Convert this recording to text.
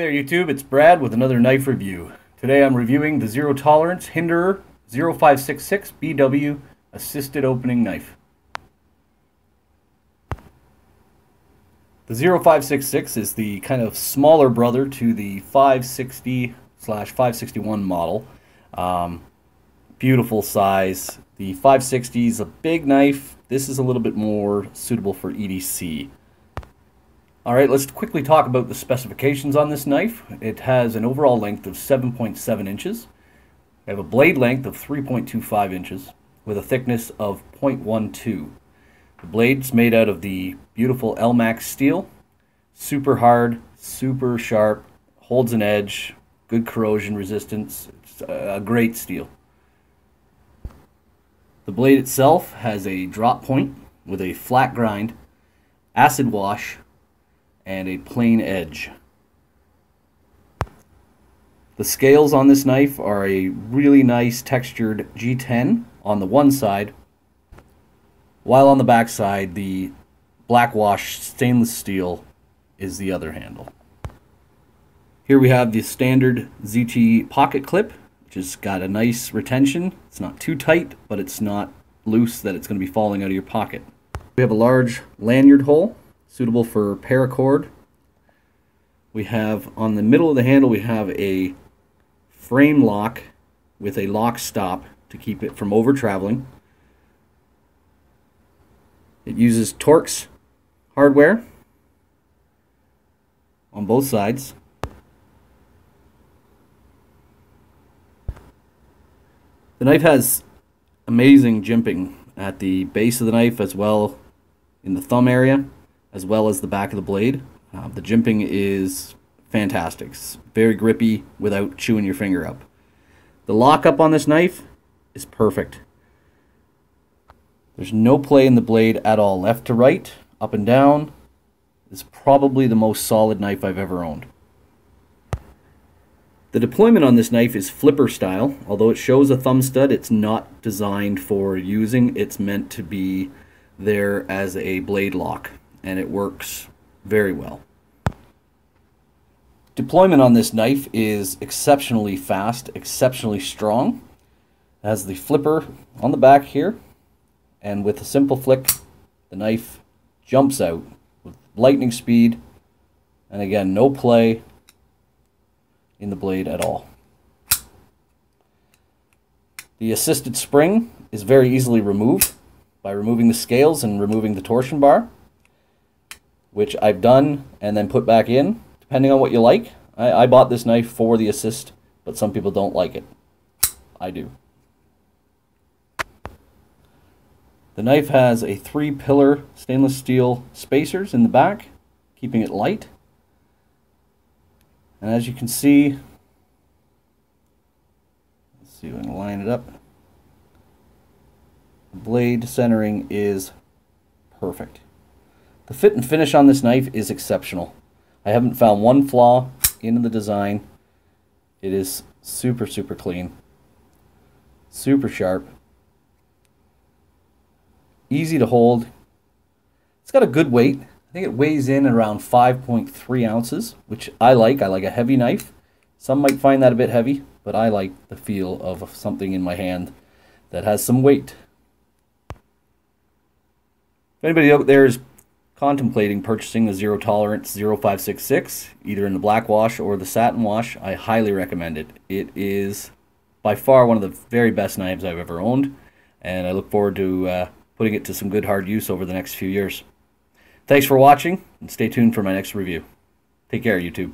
Hey there YouTube, it's Brad with another knife review. Today I'm reviewing the Zero Tolerance Hinderer 0566 BW Assisted Opening Knife. The 0566 is the kind of smaller brother to the 560 slash 561 model. Um, beautiful size. The 560 is a big knife. This is a little bit more suitable for EDC. Alright, let's quickly talk about the specifications on this knife. It has an overall length of 7.7 inches. We have a blade length of 3.25 inches with a thickness of 0.12. The blade's made out of the beautiful Elmax steel. Super hard, super sharp, holds an edge, good corrosion resistance. It's a great steel. The blade itself has a drop point with a flat grind, acid wash, and a plain edge. The scales on this knife are a really nice textured G10 on the one side, while on the back side the black wash stainless steel is the other handle. Here we have the standard ZT pocket clip, which has got a nice retention. It's not too tight, but it's not loose that it's going to be falling out of your pocket. We have a large lanyard hole suitable for paracord. We have on the middle of the handle we have a frame lock with a lock stop to keep it from over traveling. It uses Torx hardware on both sides. The knife has amazing jimping at the base of the knife as well in the thumb area as well as the back of the blade. Uh, the jimping is fantastic. It's very grippy without chewing your finger up. The lockup on this knife is perfect. There's no play in the blade at all. Left to right, up and down It's probably the most solid knife I've ever owned. The deployment on this knife is flipper style. Although it shows a thumb stud, it's not designed for using. It's meant to be there as a blade lock and it works very well. Deployment on this knife is exceptionally fast, exceptionally strong. It has the flipper on the back here, and with a simple flick, the knife jumps out with lightning speed, and again, no play in the blade at all. The assisted spring is very easily removed by removing the scales and removing the torsion bar which I've done and then put back in, depending on what you like. I, I bought this knife for the assist, but some people don't like it. I do. The knife has a three pillar stainless steel spacers in the back, keeping it light. And as you can see, let's see if I can line it up. The blade centering is perfect. The fit and finish on this knife is exceptional. I haven't found one flaw in the design. It is super, super clean. Super sharp. Easy to hold. It's got a good weight. I think it weighs in around 5.3 ounces, which I like. I like a heavy knife. Some might find that a bit heavy, but I like the feel of something in my hand that has some weight. If anybody out there is contemplating purchasing the Zero Tolerance 0566, either in the black wash or the satin wash, I highly recommend it. It is by far one of the very best knives I've ever owned, and I look forward to uh, putting it to some good hard use over the next few years. Thanks for watching, and stay tuned for my next review. Take care, YouTube.